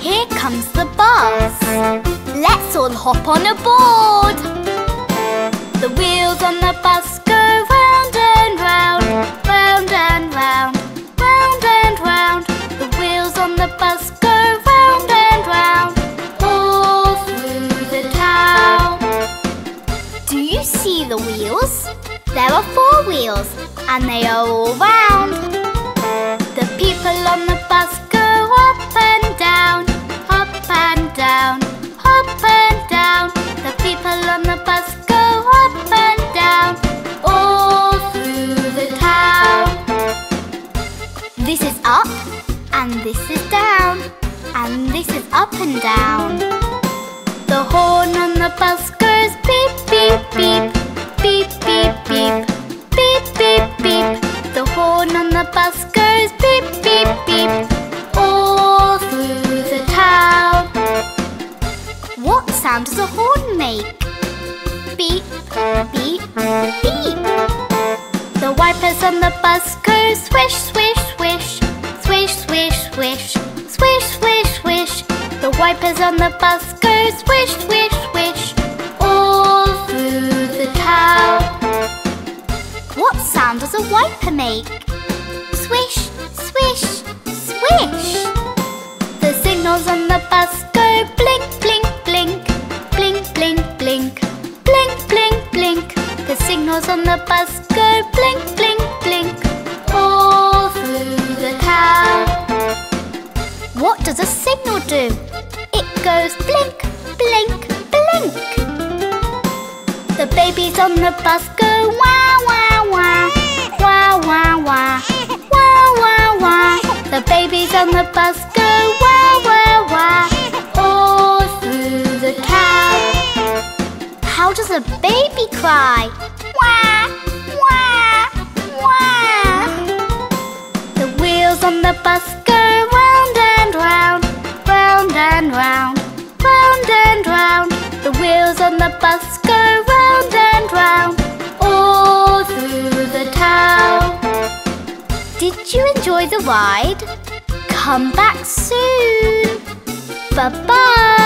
Here comes the bus. Let's all hop on a board. The wheels on the bus go round and round, round and round, round and round. The wheels on the bus go round and round, all through the town. Do you see the wheels? There are four wheels, and they are all round. This is up, and this is down, and this is up and down. The horn on the bus goes beep, beep, beep, beep, beep, beep, beep, beep, beep. The horn on the bus goes beep, beep, beep, all through the town. What sound does a horn make? Beep, beep, beep. The wipers on the bus go swish, swish, swish, swish, swish, swish, swish, swish, swish. The wipers on the bus go swish, swish, swish, all through the town. What sound does a wiper make? Swish, swish, swish. The signals on the bus go blink, blink, blink, blink, blink, blink, blink, blink, blink. The signals on the bus go blink, What does a signal do? It goes blink, blink, blink. The babies on the bus go wah, wah, wah. Wah, wah, wah. Wah, wah, wah. The babies on the bus go wah, wah, wah. All through the town. How does a baby cry? Wah, wah, wah. The wheels on the bus and round, round and round. The wheels on the bus go round and round, all through the town. Did you enjoy the ride? Come back soon. Bye bye.